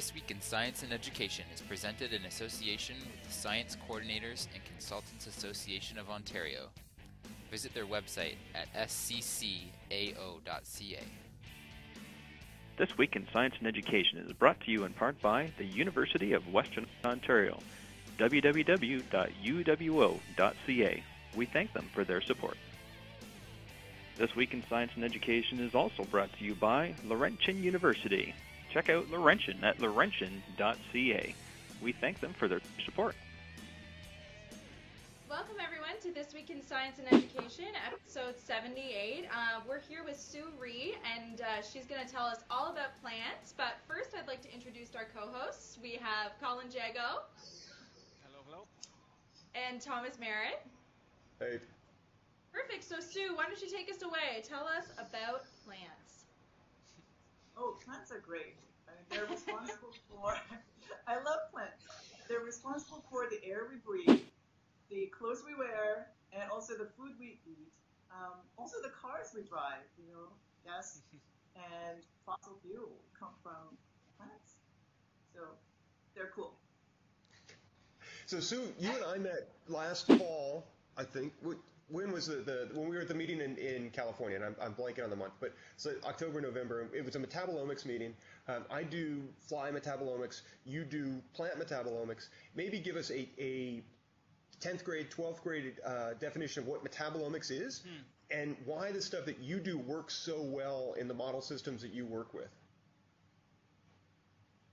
This Week in Science and Education is presented in association with the Science Coordinators and Consultants Association of Ontario. Visit their website at sccao.ca. This Week in Science and Education is brought to you in part by the University of Western Ontario, www.uwo.ca. We thank them for their support. This Week in Science and Education is also brought to you by Laurentian University. Check out Laurentian at laurentian.ca. We thank them for their support. Welcome everyone to This Week in Science and Education, episode 78. Uh, we're here with Sue Rhee, and uh, she's going to tell us all about plants. But first, I'd like to introduce our co-hosts. We have Colin Jagoe. Hello, hello. And Thomas Merritt. Hey. Perfect. So, Sue, why don't you take us away? Tell us about plants. Oh, plants are great. I mean, they're responsible for. I love plants. They're responsible for the air we breathe, the clothes we wear, and also the food we eat. Um, also, the cars we drive. You know, gas and fossil fuel come from plants. So they're cool. So Sue, you and I met last fall, I think. When was the, the when we were at the meeting in, in California? And I'm, I'm blanking on the month, but so October, November. It was a metabolomics meeting. Um, I do fly metabolomics. You do plant metabolomics. Maybe give us a, a 10th grade, 12th grade uh, definition of what metabolomics is hmm. and why the stuff that you do works so well in the model systems that you work with.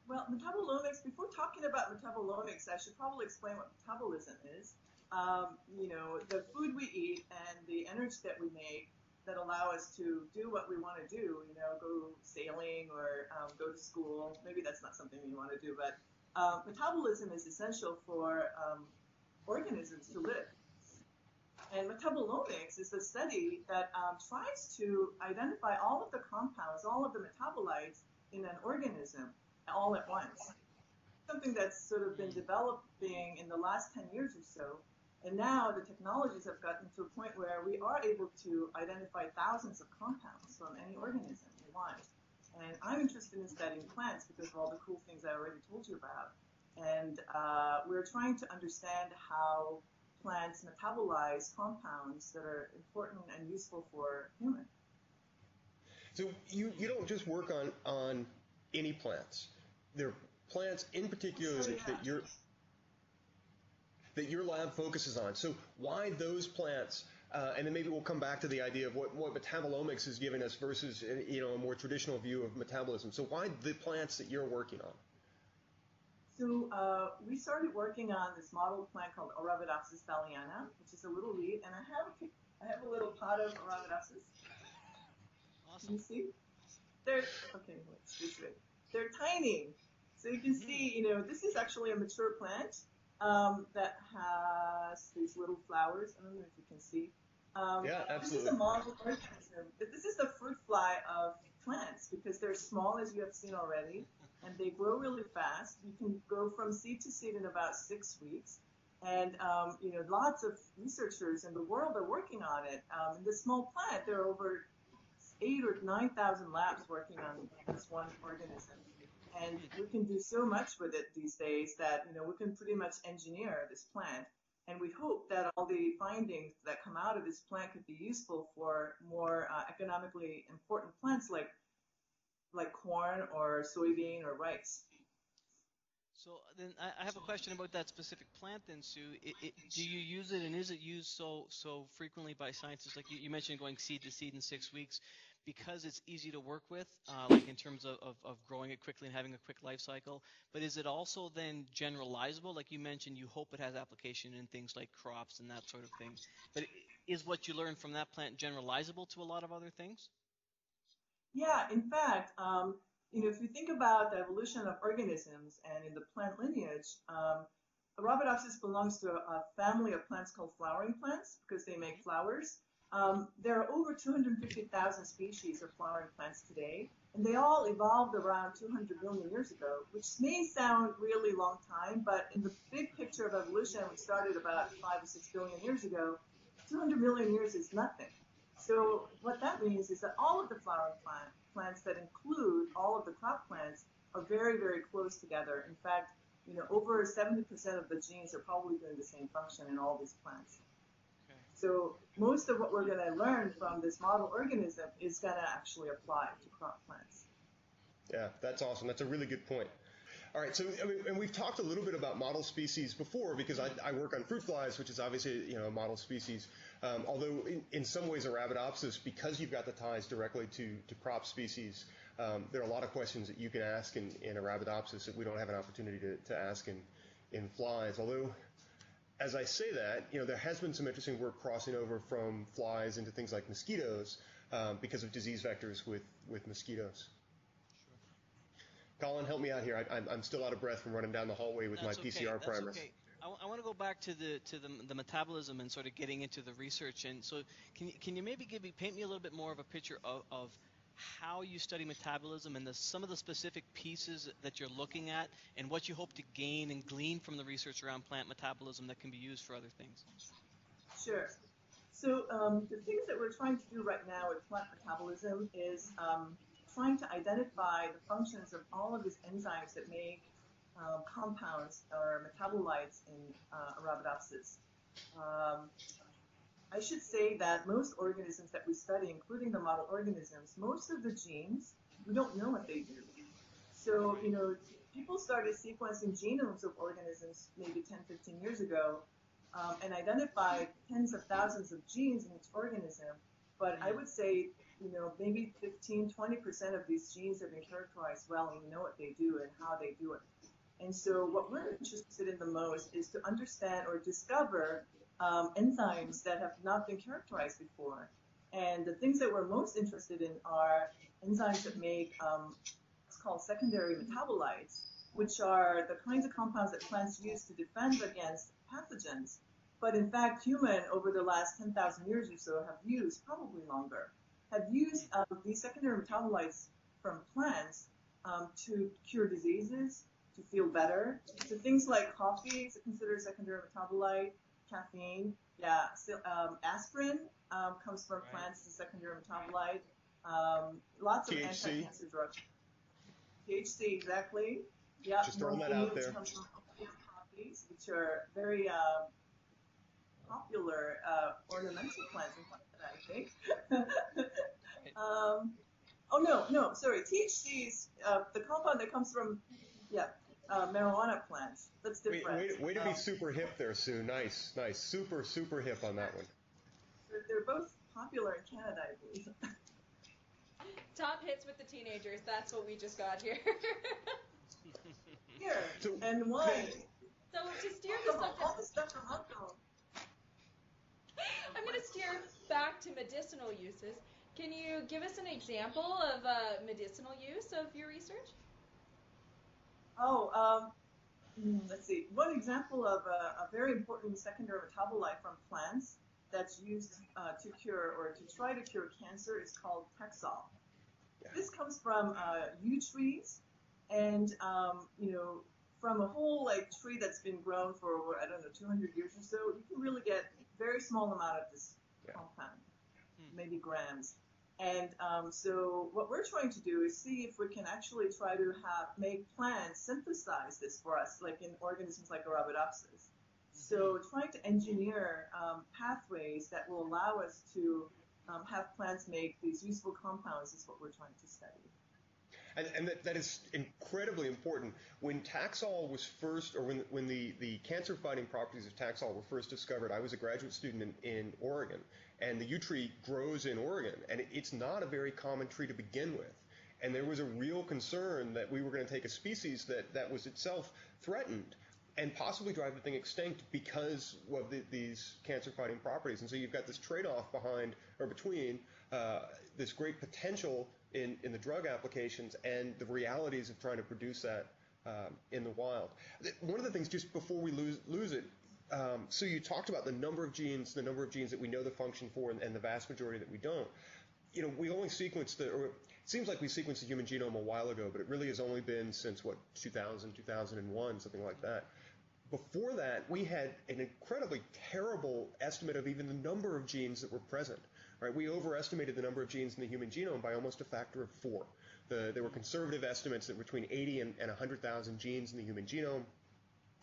Well, metabolomics, before talking about metabolomics, I should probably explain what metabolism is um, you know, the food we eat and the energy that we make that allow us to do what we want to do, you know, go sailing or um, go to school. Maybe that's not something you want to do, but um, metabolism is essential for um, organisms to live. And metabolomics is the study that um, tries to identify all of the compounds, all of the metabolites in an organism all at once. Something that's sort of been developing in the last 10 years or so and now the technologies have gotten to a point where we are able to identify thousands of compounds from any organism we want. And I'm interested in studying plants because of all the cool things I already told you about. And uh, we're trying to understand how plants metabolize compounds that are important and useful for humans. So you, you don't just work on, on any plants. There are plants in particular so, yeah. that you're that your lab focuses on. So why those plants? Uh, and then maybe we'll come back to the idea of what, what metabolomics is giving us versus uh, you know a more traditional view of metabolism. So why the plants that you're working on? So uh, we started working on this model plant called Arabidopsis thaliana, which is a little weed, and I have a, I have a little pot of Arabidopsis. Awesome. Can you see? They're okay. Let's this way. They're tiny, so you can see. You know, this is actually a mature plant um, that has these little flowers. I don't know if you can see. Um, yeah, absolutely. This is a model organism. This is the fruit fly of plants because they're small, as you have seen already, and they grow really fast. You can go from seed to seed in about six weeks. And um, you know, lots of researchers in the world are working on it. Um, in this small plant, there are over eight or nine thousand labs working on this one organism and we can do so much with it these days that you know we can pretty much engineer this plant and we hope that all the findings that come out of this plant could be useful for more uh, economically important plants like like corn or soybean or rice. So then I have a question about that specific plant then, Sue. It, it, do you use it and is it used so so frequently by scientists? Like you, you mentioned going seed to seed in six weeks because it's easy to work with, uh, like in terms of, of, of, growing it quickly and having a quick life cycle. But is it also then generalizable? Like you mentioned, you hope it has application in things like crops and that sort of thing. But is what you learn from that plant generalizable to a lot of other things? Yeah, in fact, um, you know, if you think about the evolution of organisms and in the plant lineage, um, Arabidopsis belongs to a family of plants called flowering plants because they make flowers. Um, there are over 250,000 species of flowering plants today, and they all evolved around 200 million years ago, which may sound really long time, but in the big picture of evolution, we started about five or six billion years ago. 200 million years is nothing. So what that means is that all of the flowering plant, plants that include all of the crop plants are very, very close together. In fact, you know, over 70% of the genes are probably doing the same function in all these plants. So most of what we're going to learn from this model organism is going to actually apply to crop plants. Yeah, that's awesome. That's a really good point. All right, so I mean, and we've talked a little bit about model species before because I, I work on fruit flies, which is obviously you know a model species. Um, although in, in, some ways Arabidopsis, because you've got the ties directly to, to crop species, um, there are a lot of questions that you can ask in, in Arabidopsis that we don't have an opportunity to, to ask in, in flies. Although, as I say that, you know, there has been some interesting work crossing over from flies into things like mosquitoes um, because of disease vectors with, with mosquitoes. Colin, help me out here. I, am still out of breath from running down the hallway with That's my okay. PCR That's primers. Okay. I, w- I want to go back to the to the, the metabolism and sort of getting into the research. And so, can you, can you maybe give me paint me a little bit more of a picture of, of how you study metabolism and the, some of the specific pieces that you're looking at, and what you hope to gain and glean from the research around plant metabolism that can be used for other things. Sure. So um, the things that we're trying to do right now with plant metabolism is um, trying to identify the functions of all of these enzymes that make uh, compounds or metabolites in uh, Arabidopsis. Um, I should say that most organisms that we study, including the model organisms, most of the genes, we don't know what they do. So, you know, people started sequencing genomes of organisms maybe 10, 15 years ago um, and identified tens of thousands of genes in each organism. But I would say you know, maybe 15, 20% of these genes have been characterized well and we know what they do and how they do it. And so what we're interested in the most is to understand or discover um, enzymes that have not been characterized before. And the things that we're most interested in are enzymes that make um, what's called secondary metabolites, which are the kinds of compounds that plants use to defend against pathogens. But in fact, human over the last 10,000 years or so have used probably longer have used um, these secondary metabolites from plants um, to cure diseases, to feel better. So things like coffee is considered a secondary metabolite, caffeine, yeah, so, um, aspirin um, comes from right. plants as a secondary metabolite. Um, lots of anti-cancer drugs. THC, exactly. Yeah, just throwing that out there. Comes from poppies, which are very uh, popular uh, ornamental plants in I think. um, oh no, no, sorry. THC is uh, the compound that comes from, yeah, uh, marijuana plants. That's different. Wait, way to be um, super hip there, Sue. Nice, nice. Super, super hip on that one. They're, they're both popular in Canada, I believe. Top hits with the teenagers. That's what we just got here. here so, and wine. So to steer the subject, all the stuff from alcohol. I'm going to steer back to medicinal uses. Can you give us an example of a medicinal use of your research? Oh, um, hmm, let's see. One example of a, a, very important secondary metabolite from plants that's used uh, to cure or to try to cure cancer is called Taxol. This comes from uh, yew trees, and um, you know, from a whole like tree that's been grown for I don't know 200 years or so, you can really get very small amount of this yeah. compound, hmm. maybe grams. And um, so what we're trying to do is see if we can actually try to have make plants synthesize this for us, like in organisms like Arabidopsis. Mm-hmm. So trying to engineer um, pathways that will allow us to um, have plants make these useful compounds is what we're trying to study. And, and that, that is incredibly important. When Taxol was first, or when, when the, the cancer fighting properties of Taxol were first discovered, I was a graduate student in, in Oregon, and the yew tree grows in Oregon, and it, it's not a very common tree to begin with. And there was a real concern that we were going to take a species that, that was itself threatened and possibly drive the thing extinct because of the, these cancer-fighting properties. And so you've got this trade-off behind or between uh, this great potential in, in the drug applications and the realities of trying to produce that um, in the wild. One of the things, just before we lose, lose it, um, so you talked about the number of genes, the number of genes that we know the function for, and, and the vast majority that we don't. You know, we only sequenced the, or it seems like we sequenced the human genome a while ago, but it really has only been since what 2000, 2001, something like that. Before that, we had an incredibly terrible estimate of even the number of genes that were present. Right? We overestimated the number of genes in the human genome by almost a factor of four. The, there were conservative estimates that between 80 and, and 100,000 genes in the human genome,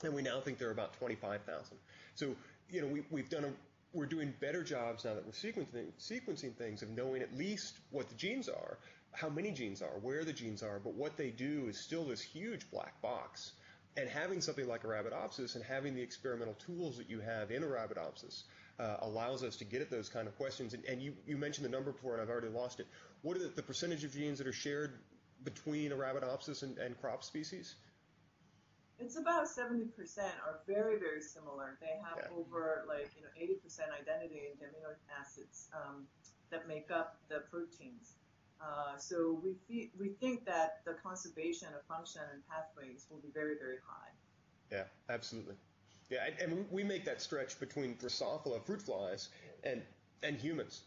and we now think there are about 25,000. So, you know, we, we've done a, we're doing better jobs now that we're sequencing, sequencing things of knowing at least what the genes are, how many genes are, where the genes are, but what they do is still this huge black box. And having something like Arabidopsis and having the experimental tools that you have in Arabidopsis uh, allows us to get at those kind of questions. And, and you, you mentioned the number before, and I've already lost it. What are the, the percentage of genes that are shared between Arabidopsis and, and crop species? It's about 70% are very, very similar. They have yeah. over like, you know, 80% identity in the amino acids um, that make up the proteins. Uh, so we, fe- we think that the conservation of function and pathways will be very, very high. Yeah, absolutely. Yeah, and, and we make that stretch between Drosophila fruit flies and, and humans.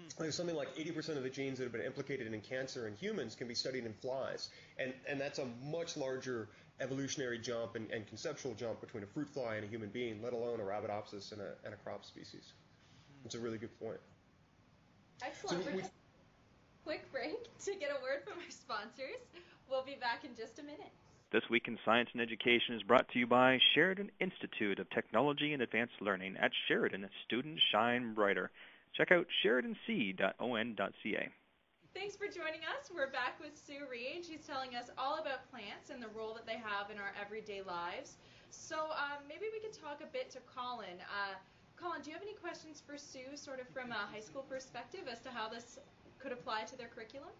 Mm-hmm. There's something like 80% of the genes that have been implicated in cancer in humans can be studied in flies. And, and that's a much larger evolutionary jump and, and, conceptual jump between a fruit fly and a human being, let alone a Arabidopsis and a, and a crop species. Mm-hmm. It's a really good point. Excellent. So we, quick break to get a word from our sponsors. We'll be back in just a minute. This Week in Science and Education is brought to you by Sheridan Institute of Technology and Advanced Learning. At Sheridan, students shine brighter. Check out sheridanc.on.ca. Thanks for joining us. We're back with Sue Rhee. She's telling us all about plants and the role that they have in our everyday lives. So um, maybe we could talk a bit to Colin. Uh, Colin, do you have any questions for Sue, sort of from a high school perspective, as to how this could apply to their curriculum?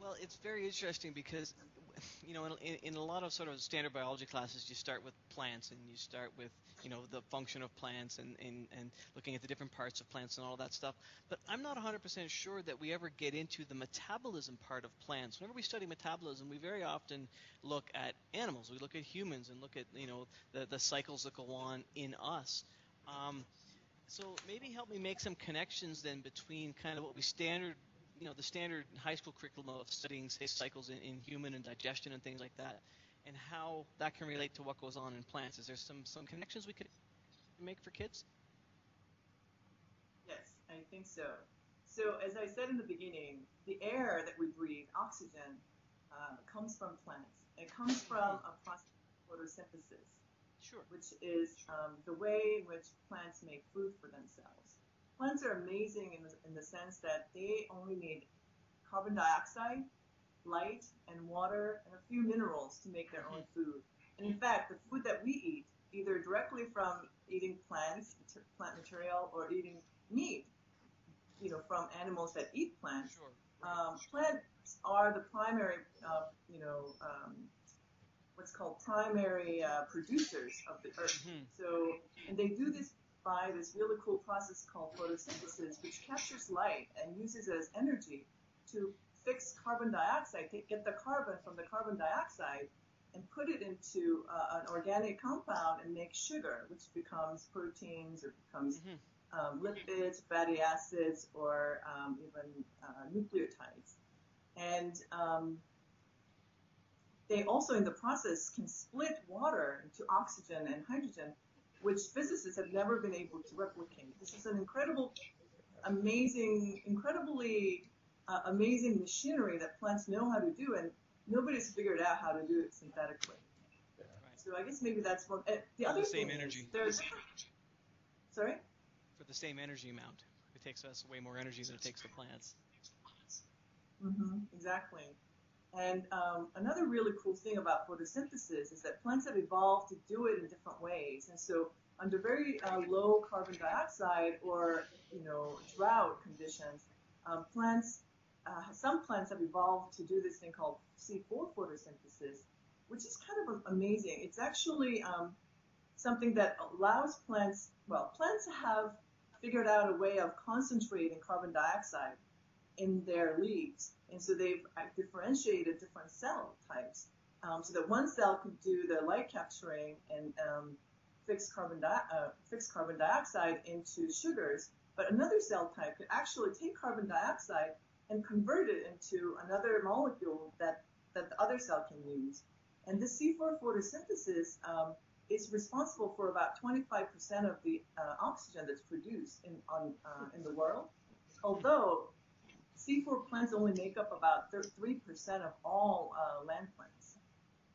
Well, it's very interesting because, you know, in, in, a lot of sort of standard biology classes, you start with plants and you start with, you know, the function of plants and, and, and looking at the different parts of plants and all that stuff. But I'm not 100% sure that we ever get into the metabolism part of plants. Whenever we study metabolism, we very often look at animals. We look at humans and look at, you know, the, the cycles that go on in us. Um, so maybe help me make some connections then between kind of what we standard you know the standard high school curriculum of studying say cycles in, in human and digestion and things like that, and how that can relate to what goes on in plants. Is there some some connections we could make for kids? Yes, I think so. So as I said in the beginning, the air that we breathe, oxygen, uh, comes from plants. It comes from a process of photosynthesis, sure. which is um, the way in which plants make food for themselves plants are amazing in the, in the sense that they only need carbon dioxide, light, and water, and a few minerals to make their own food. And in fact, the food that we eat, either directly from eating plants, plant material, or eating meat, you know, from animals that eat plants, sure. um, plants are the primary, uh, you know, um, what's called primary uh, producers of the earth. Mm-hmm. So, and they do this by this really cool process called photosynthesis, which captures light and uses it as energy to fix carbon dioxide, get the carbon from the carbon dioxide and put it into uh, an organic compound and make sugar, which becomes proteins or becomes mm-hmm. um, lipids, fatty acids, or um, even uh, nucleotides. And um, they also, in the process, can split water into oxygen and hydrogen which physicists have never been able to replicate. This is an incredible, amazing, incredibly uh, amazing machinery that plants know how to do, and nobody's figured out how to do it synthetically. Right. So I guess maybe that's one. Uh, the For other the same thing energy. Is there's, sorry. For the same energy amount, it takes us way more energy than it takes the plants. Mm-hmm, exactly. And um, another really cool thing about photosynthesis is that plants have evolved to do it in different ways. And so under very uh, low carbon dioxide or you know drought conditions, um, plants uh, some plants have evolved to do this thing called C4 photosynthesis, which is kind of amazing. It's actually um, something that allows plants. Well, plants have figured out a way of concentrating carbon dioxide in their leaves. And so they've uh, differentiated different cell types um, so that one cell could do the light capturing and um, fix carbon, di- uh, fix carbon dioxide into sugars, but another cell type could actually take carbon dioxide and convert it into another molecule that, that the other cell can use. And this C4 photosynthesis um, is responsible for about 25% of the uh, oxygen that's produced in, on, uh, in the world. Although C4 plants only make up about 3% of all uh, land plants.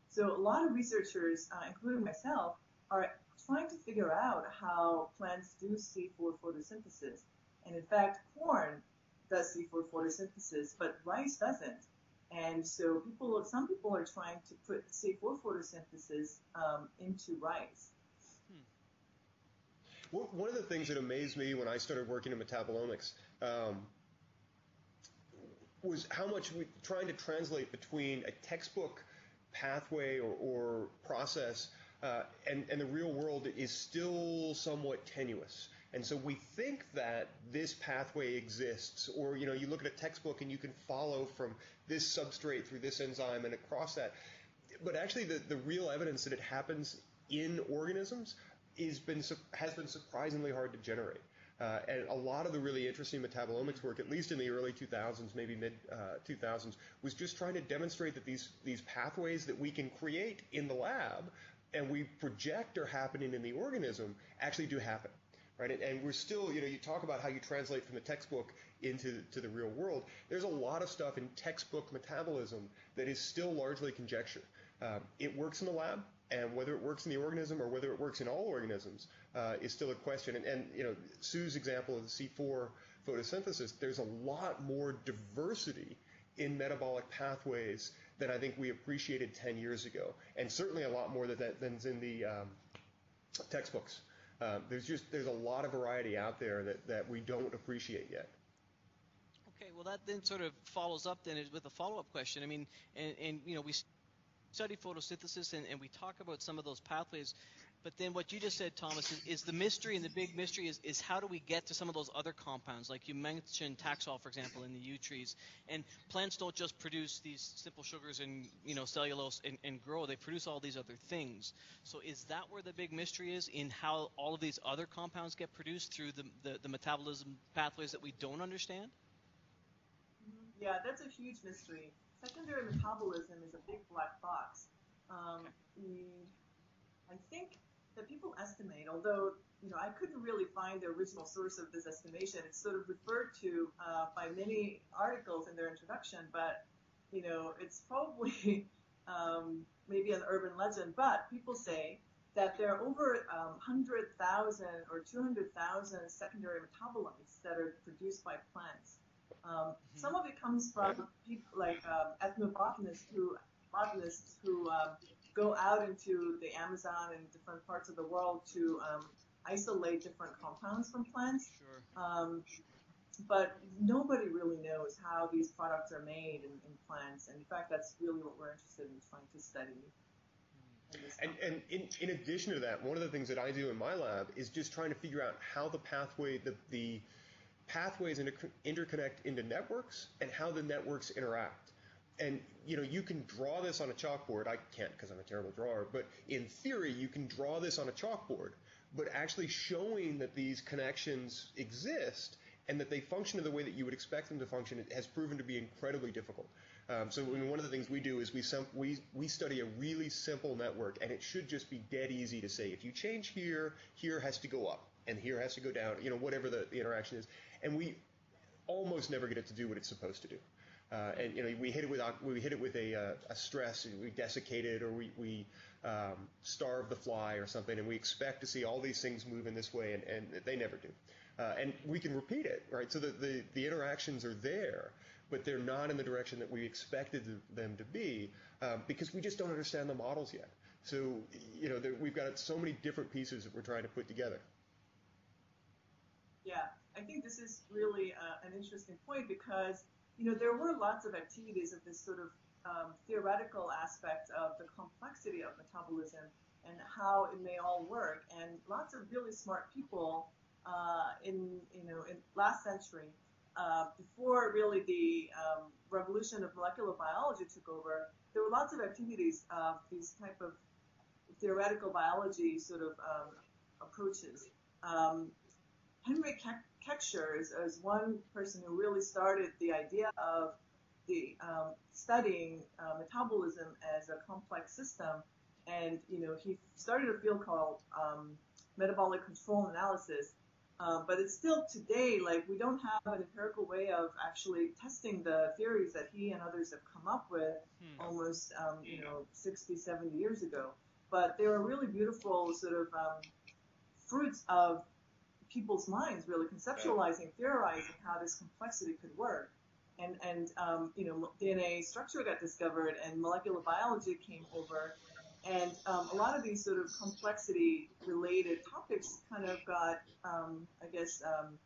So a lot of researchers, uh, including myself, are trying to figure out how plants do C4 photosynthesis. And in fact, corn does C4 photosynthesis, but rice doesn't. And so people, some people are trying to put C4 photosynthesis um, into rice. Hmm. One of the things that amazed me when I started working in metabolomics um, was how much we trying to translate between a textbook pathway or, or process uh, and, and the real world is still somewhat tenuous. And so we think that this pathway exists, or you know, you look at a textbook and you can follow from this substrate through this enzyme and across that. But actually, the, the real evidence that it happens in organisms is been has been surprisingly hard to generate. Uh, and a lot of the really interesting metabolomics work, at least in the early 2000s, maybe mid uh, 2000s, was just trying to demonstrate that these these pathways that we can create in the lab and we project are happening in the organism actually do happen right? And, and, we're still, you know, you talk about how you translate from the textbook into to the real world. There's a lot of stuff in textbook metabolism that is still largely conjecture. Um, it works in the lab, and whether it works in the organism or whether it works in all organisms uh, is still a question. And, and, you know, Sue's example of the C4 photosynthesis, there's a lot more diversity in metabolic pathways than I think we appreciated 10 years ago, and certainly a lot more than, that than's in the um, textbooks. Uh, there's just there's a lot of variety out there that, that we don't appreciate yet. Okay, well that then sort of follows up then with a follow-up question. I mean, and, and you know we study photosynthesis and, and we talk about some of those pathways, but then what you just said, Thomas, is, is, the mystery and the big mystery is, is how do we get to some of those other compounds? Like you mentioned Taxol, for example, in the yew trees. And plants don't just produce these simple sugars and you know cellulose and, and grow. They produce all these other things. So is that where the big mystery is in how all of these other compounds get produced through the, the, the metabolism pathways that we don't understand? Mm-hmm. Yeah, that's a huge mystery. Secondary metabolism is a big black box. Um, I think that people estimate, although you know I couldn't really find the original source of this estimation. It's sort of referred to uh, by many articles in their introduction, but you know it's probably um, maybe an urban legend. But people say that there are over um, 100,000 or 200,000 secondary metabolites that are produced by plants. Um, mm-hmm. Some of it comes from people like um, ethnobotanists who botanists who um, go out into the Amazon and different parts of the world to um, isolate different compounds from plants. Sure. Um, but nobody really knows how these products are made in, in, plants. And in fact, that's really what we're interested in trying to study. And, and in, in, addition to that, one of the things that I do in my lab is just trying to figure out how the pathway, the, the pathways inter- interconnect into networks and how the networks interact and you know you can draw this on a chalkboard. I can't because I'm a terrible drawer, but in theory you can draw this on a chalkboard. But actually showing that these connections exist and that they function in the way that you would expect them to function has proven to be incredibly difficult. Um, so I mean, one of the things we do is we, we, we study a really simple network, and it should just be dead easy to say if you change here, here has to go up, and here has to go down, you know, whatever the, the interaction is. And we almost never get it to do what it's supposed to do. Uh, and you know, we hit it with we hit it with a, uh, a stress, we desiccate it, or we, we um, starve the fly or something, and we expect to see all these things move in this way, and, and they never do. Uh, and we can repeat it, right? So the, the, the interactions are there, but they're not in the direction that we expected them to be um, because we just don't understand the models yet. So you know, there, we've got so many different pieces that we're trying to put together. Yeah, I think this is really uh, an interesting point because you know, there were lots of activities of this sort of um, theoretical aspect of the complexity of metabolism and how it may all work. And lots of really smart people uh, in, you know, in last century, uh, before really the um, revolution of molecular biology took over, there were lots of activities of these type of theoretical biology sort of um, approaches. Um, Henry Kacser is, is one person who really started the idea of the um, studying uh, metabolism as a complex system. And, you know, he started a field called um, metabolic control analysis. Um, but it's still today, like we don't have an empirical way of actually testing the theories that he and others have come up with Hmm. almost, um, you know, 60, 70 years ago. But they are really beautiful sort of um, fruits of people's minds, really conceptualizing, theorizing how this complexity could work. And, and um, you know, DNA structure got discovered and molecular biology came over. And um, a lot of these sort of complexity related topics kind of got, um, I guess, um,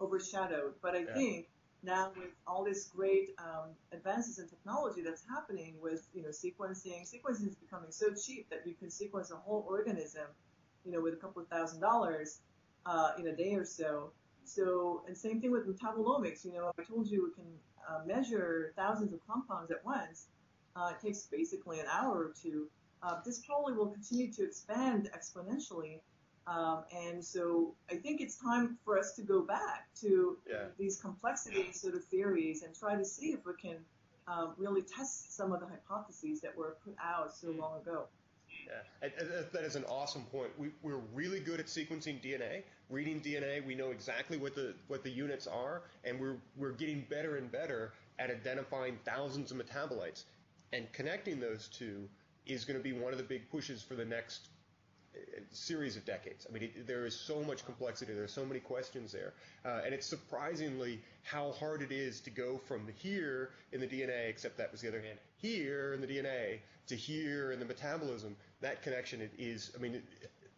overshadowed. But I Yeah. think now with all this great um, advances in technology that's happening with, you know, sequencing, sequencing is becoming so cheap that you can sequence a whole organism, you know, with a couple of thousand dollars uh, in a day or so. So, and same thing with metabolomics. You know, I told you we can uh, measure thousands of compounds at once. Uh, it takes basically an hour or two. Uh, this probably will continue to expand exponentially. Um, and so I think it's time for us to go back to Yeah. these complexity sort of theories and try to see if we can um, really test some of the hypotheses that were put out so long ago. Yeah, and, that is an awesome point. We, we're really good at sequencing DNA, reading DNA. We know exactly what the what the units are, and we're we're getting better and better at identifying thousands of metabolites, and connecting those two is going to be one of the big pushes for the next uh, series of decades. I mean, it, there is so much complexity. There are so many questions there, uh, and it's surprisingly how hard it is to go from here in the DNA, except that was the other hand, here in the DNA to here in the metabolism. That connection it is, I mean,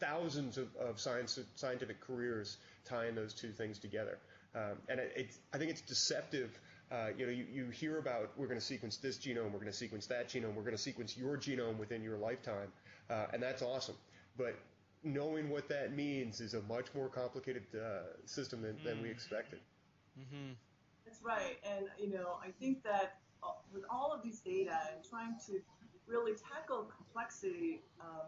thousands of, of science scientific careers tying those two things together, um, and it, it's, I think it's deceptive. Uh, you know, you, you hear about we're going to sequence this genome, we're going to sequence that genome, we're going to sequence your genome within your lifetime, uh, and that's awesome. But knowing what that means is a much more complicated uh, system than, than we Mm. expected. Mm-hmm. That's right. And, you know, I think that uh, with all of these data and trying to really tackle complexity, um,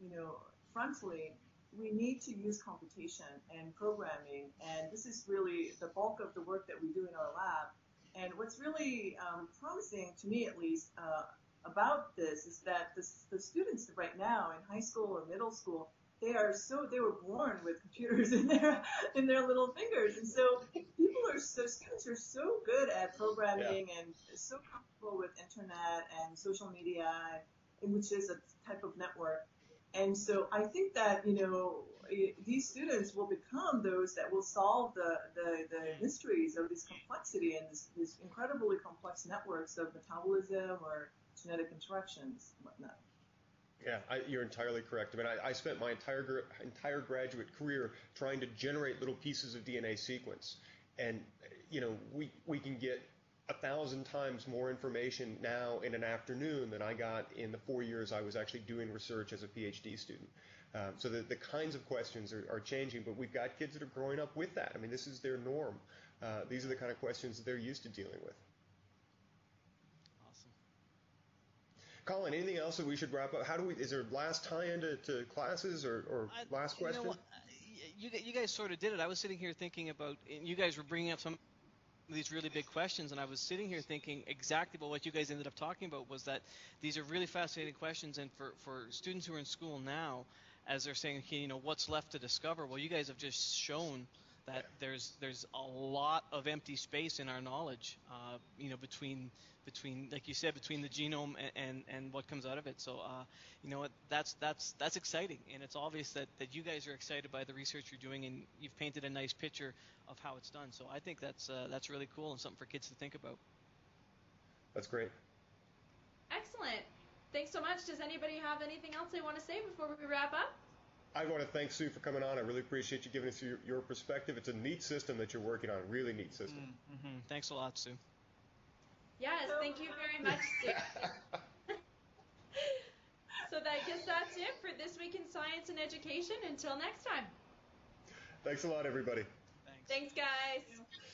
you know, frontally, we need to use computation and programming. And this is really the bulk of the work that we do in our lab. And what's really um, promising to me, at least, uh, about this is that the, the students right now in high school or middle school, they are so they were born with computers in their in their little fingers, and so people are so students are so good at programming and so comfortable with internet and social media, which is a type of network. And so I think that you know these students will become those that will solve the the, the mm. mysteries of this complexity and this, this incredibly complex networks of metabolism or genetic interactions and whatnot. Yeah, I, you're entirely correct. I mean, I, I spent my entire entire graduate career trying to generate little pieces of DNA sequence, and you know, we we can get a thousand times more information now in an afternoon than I got in the four years I was actually doing research as a PhD student. Um, so the, the kinds of questions are, are changing, but we've got kids that are growing up with that. I mean, this is their norm. Uh, these are the kind of questions that they're used to dealing with. Awesome. Colin, anything else that we should wrap up? How do we? Is there last tie into to classes or, or I- last you know question? You, you guys sort of did it. I was sitting here thinking about, and you guys were bringing up some of these really big questions, and I was sitting here thinking exactly about what you guys ended up talking about was that these are really fascinating questions, and for, for students who are in school now, as they're saying, okay, you know, what's left to discover? Well, you guys have just shown that there's there's a lot of empty space in our knowledge, uh, you know, between between like you said, between the genome and, and, and what comes out of it. So, uh, you know what, that's that's that's exciting, and it's obvious that, that you guys are excited by the research you're doing, and you've painted a nice picture of how it's done. So, I think that's uh, that's really cool and something for kids to think about. That's great. Excellent. Thanks so much. Does anybody have anything else they want to say before we wrap up? I want to thank Sue for coming on. I really appreciate you giving us your, your perspective. It's a neat system that you're working on. Really neat system. Mm-hmm. Thanks a lot, Sue. Yes, thank you very much, Sue. so that guess that's it for this week in science and education. Until next time. Thanks a lot, everybody. Thanks. Thanks, guys.